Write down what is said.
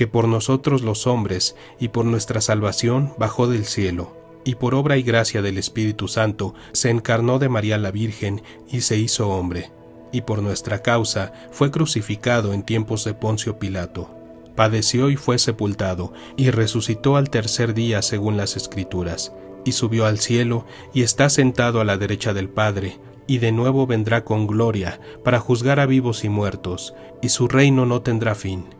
que por nosotros los hombres y por nuestra salvación bajó del cielo, y por obra y gracia del Espíritu Santo se encarnó de María la Virgen y se hizo hombre, y por nuestra causa fue crucificado en tiempos de Poncio Pilato. Padeció y fue sepultado, y resucitó al tercer día según las Escrituras, y subió al cielo, y está sentado a la derecha del Padre, y de nuevo vendrá con gloria para juzgar a vivos y muertos, y su reino no tendrá fin.